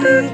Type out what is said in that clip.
Just